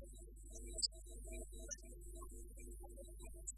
Thank you.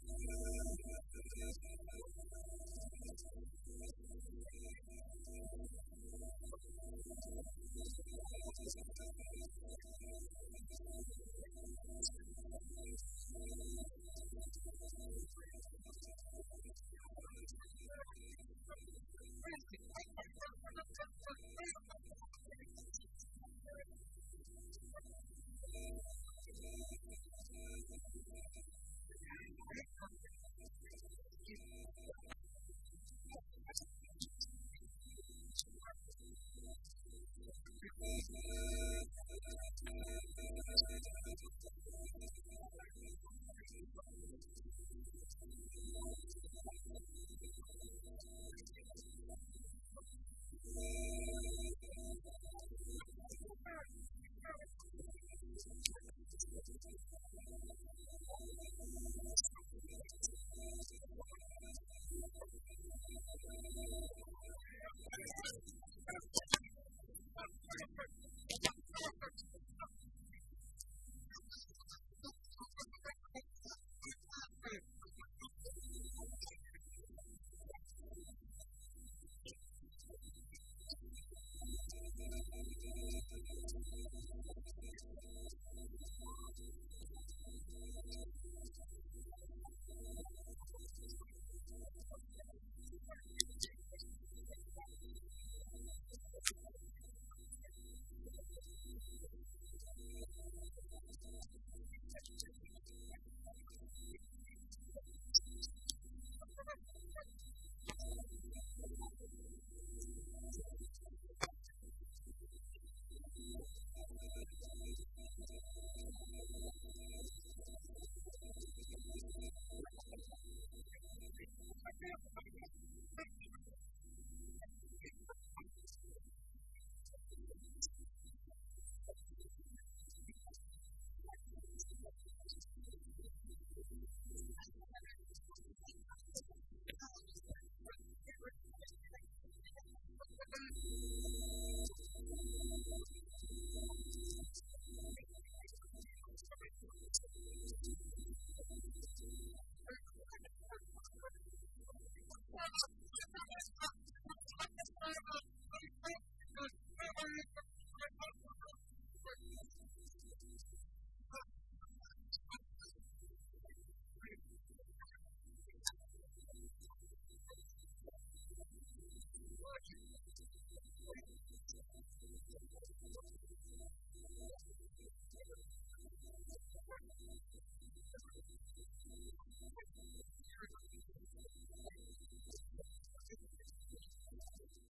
happens